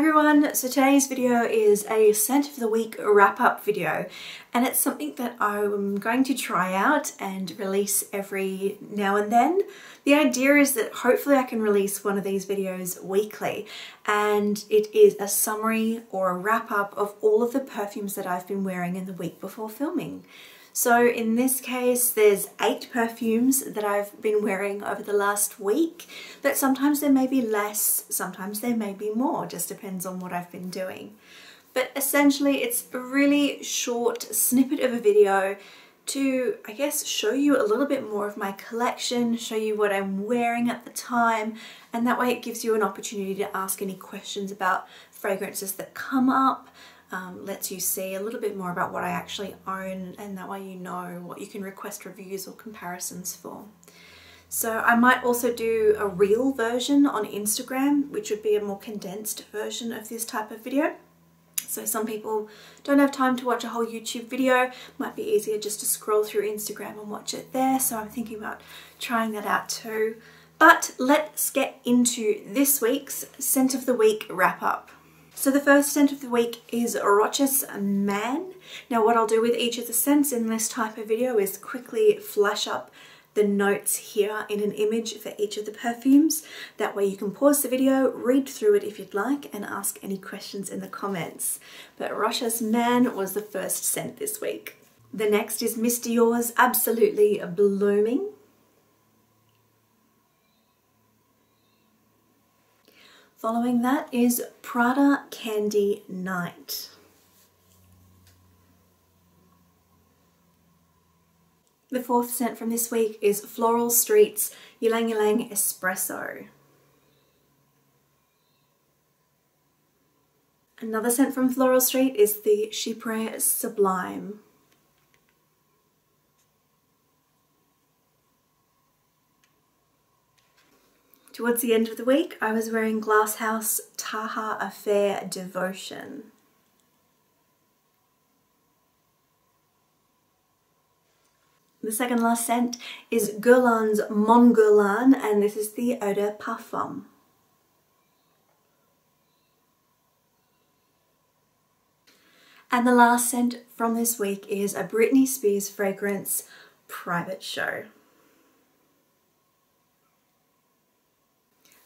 everyone, so today's video is a scent of the week wrap up video and it's something that I'm going to try out and release every now and then. The idea is that hopefully I can release one of these videos weekly and it is a summary or a wrap up of all of the perfumes that I've been wearing in the week before filming. So in this case, there's eight perfumes that I've been wearing over the last week, but sometimes there may be less, sometimes there may be more, just depends on what I've been doing. But essentially it's a really short snippet of a video to, I guess, show you a little bit more of my collection, show you what I'm wearing at the time, and that way it gives you an opportunity to ask any questions about fragrances that come up, um, lets you see a little bit more about what I actually own and that way you know what you can request reviews or comparisons for. So I might also do a reel version on Instagram, which would be a more condensed version of this type of video. So some people don't have time to watch a whole YouTube video, might be easier just to scroll through Instagram and watch it there. So I'm thinking about trying that out too. But let's get into this week's Scent of the Week wrap up. So the first scent of the week is Rochas Man. Now what I'll do with each of the scents in this type of video is quickly flash up the notes here in an image for each of the perfumes. That way you can pause the video, read through it if you'd like, and ask any questions in the comments. But Rochas Man was the first scent this week. The next is Miss Dior's Absolutely Blooming. Following that is Prada Candy Night. The fourth scent from this week is Floral Street's Ylang Ylang Espresso. Another scent from Floral Street is the Chypre Sublime. Towards the end of the week, I was wearing Glasshouse Tahaa Affair Devotion. The second last scent is Guerlain's Mon Guerlain, and this is the Eau Parfum. And the last scent from this week is a Britney Spears fragrance, Private Show.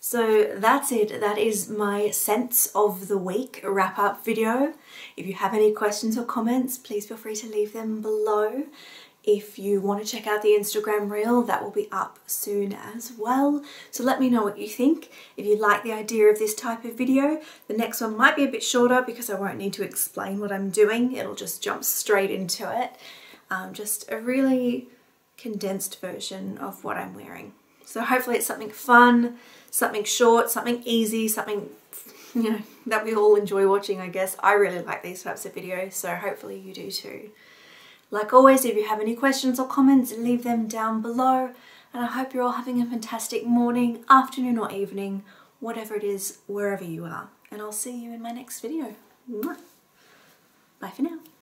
So that's it. That is my Scents of the week wrap up video. If you have any questions or comments, please feel free to leave them below. If you want to check out the Instagram reel, that will be up soon as well. So let me know what you think. If you like the idea of this type of video, the next one might be a bit shorter because I won't need to explain what I'm doing. It'll just jump straight into it. Um, just a really condensed version of what I'm wearing. So hopefully it's something fun, something short, something easy, something you know that we all enjoy watching I guess. I really like these types of videos so hopefully you do too. Like always if you have any questions or comments leave them down below and I hope you're all having a fantastic morning, afternoon or evening, whatever it is, wherever you are. And I'll see you in my next video. Bye for now.